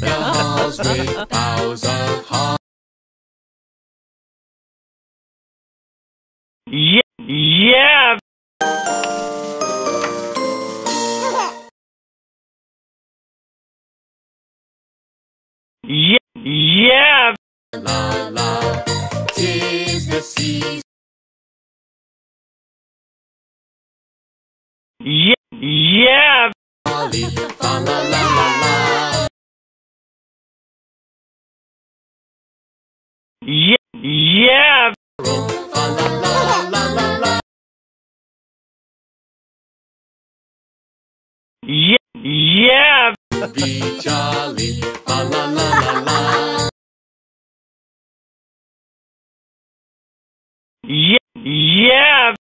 the halls with boughs of heart. Yeah, yeah. Yeah, yeah. La la, tis the season. Yeah. Yeah, yeah. Yeah, yeah. Be jolly, la la la la. Yeah. Yeah,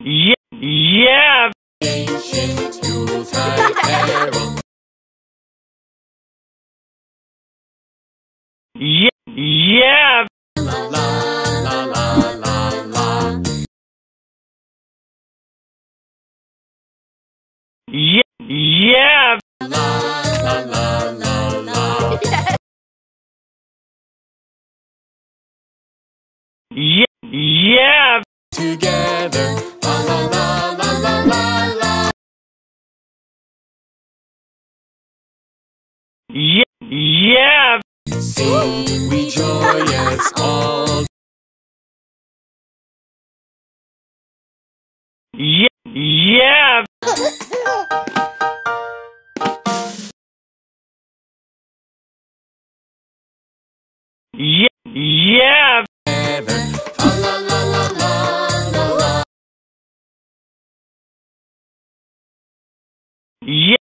yeah. Yeah, yeah. La la la. Yeah, yeah. Yeah, yeah. Together. Yeah, yeah. We joyous all. Yeah, yeah. Yeah, yeah. Together,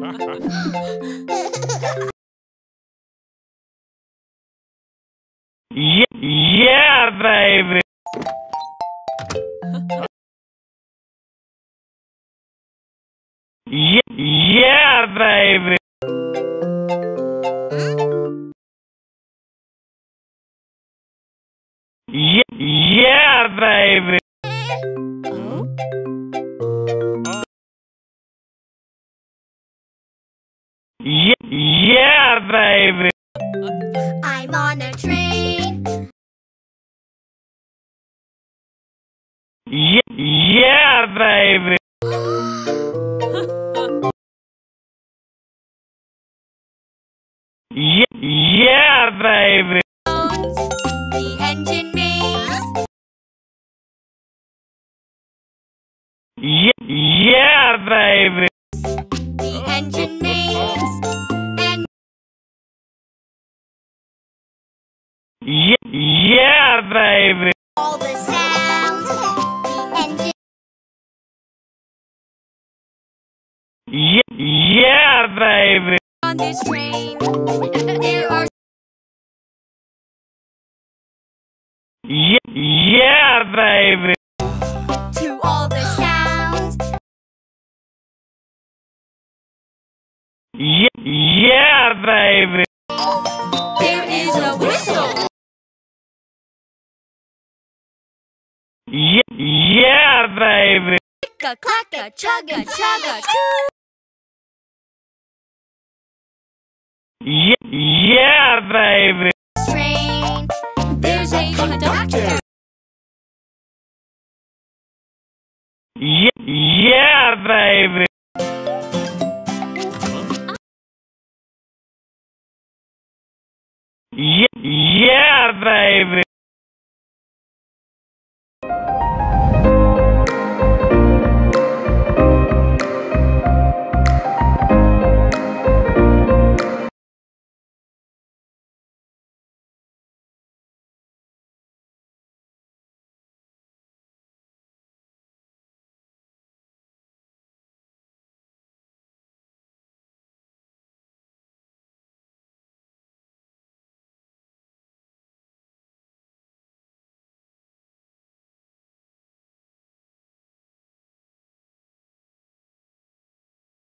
Yeah, yeah, baby. Yeah, yeah, baby. Yeah, yeah, baby. Yeah, yeah, baby. I'm on a train. Yeah, yeah, baby. Yeah, yeah, baby. The engine makes. Yeah, yeah, baby. Yeah, yeah, baby. all the sounds. The. Yeah, yeah, baby. On this train. there are Yeah, yeah, baby. to all the sounds. Yeah, yeah, baby. Yeah, yeah baby! Chicka, clacka, chugga, chugga, choo! Yeah, yeah, baby! Train, there's a conductor! Yeah, yeah, baby! Yeah, yeah, baby!